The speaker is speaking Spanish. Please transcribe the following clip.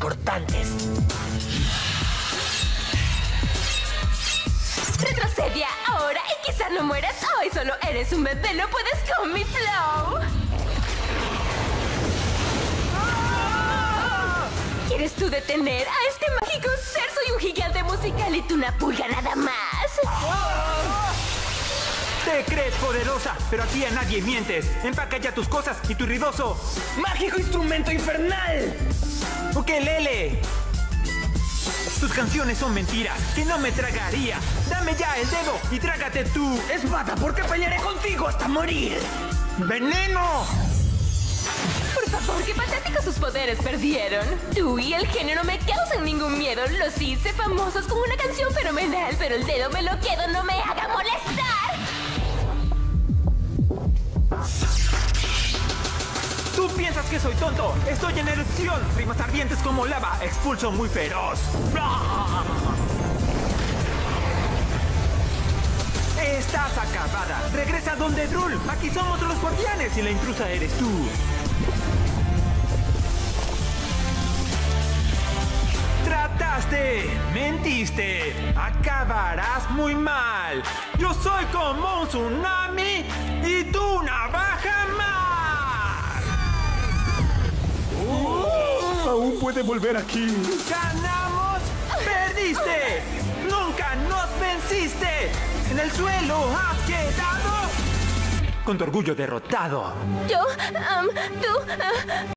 cortantes. Retrocedia ahora y quizá no mueras hoy. Solo eres un bebé, no puedes con mi flow. ¿Quieres tú detener a este mágico ser? Soy un gigante musical y tú una pulga nada más. Te crees poderosa, pero aquí a nadie mientes. Empaca ya tus cosas y tu ruidoso ¡Mágico instrumento infernal! Ukelele. Tus canciones son mentiras, que no me tragaría. Dame ya el dedo y trágate tú. Espada, porque pelearé contigo hasta morir. ¡Veneno! Por favor, qué patéticos sus poderes perdieron. Tú y el no me causan ningún miedo. Los hice famosos con una canción fenomenal, pero el dedo me lo quedo, no me haga molestar. Tú piensas que soy tonto. Estoy en erupción. Rimas ardientes como lava. Expulso muy feroz. Estás acabada. Regresa donde Drul. Aquí somos los guardianes y la intrusa eres tú. Trataste, mentiste, acabarás muy mal. Yo soy como un tsunami y tú puede volver aquí. ¡Ganamos! ¡Perdiste! ¡Nunca nos venciste! ¡En el suelo has quedado! Con tu orgullo derrotado. Yo, am, tú, ah,